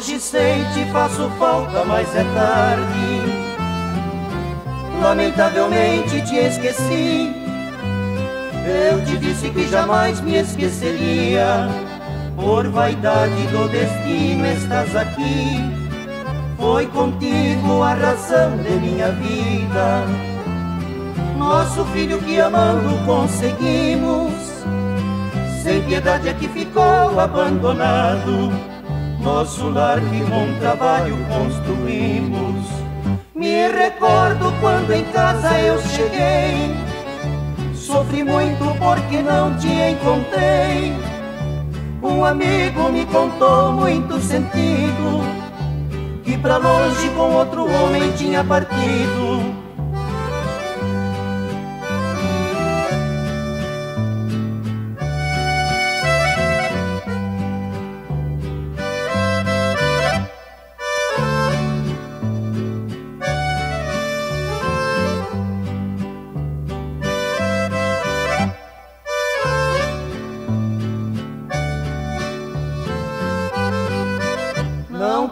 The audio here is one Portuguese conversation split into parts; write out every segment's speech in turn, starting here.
sei, te faço falta, mas é tarde. Lamentavelmente te esqueci. Eu te disse que jamais me esqueceria. Por vaidade do destino estás aqui. Foi contigo a razão de minha vida. Nosso filho que amando conseguimos. Sem piedade é que ficou abandonado. Nosso lar que com trabalho construímos. Me recordo quando em casa eu cheguei. Sofri muito porque não te encontrei. Um amigo me contou muito sentido que pra longe com outro homem tinha partido.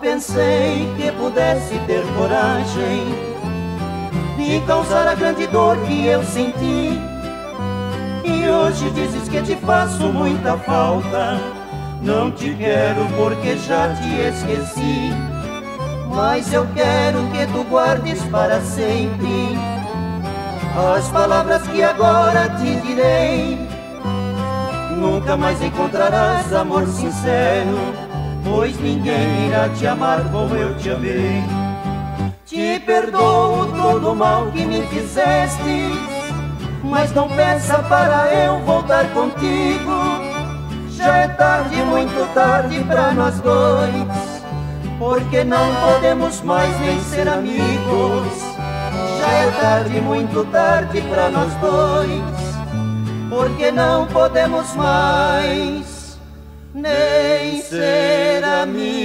Pensei que pudesse ter coragem de causar a grande dor que eu senti. E hoje dizes que te faço muita falta. Não te quero porque já te esqueci. Mas eu quero que tu guardes para sempre as palavras que agora te direi. Nunca mais encontrarás amor sincero pois ninguém irá te amar como eu te amei. Te perdoo todo o mal que me fizeste, mas não peça para eu voltar contigo. Já é tarde, muito tarde para nós dois, porque não podemos mais nem ser amigos. Já é tarde, muito tarde para nós dois, porque não podemos mais nem ser amigo.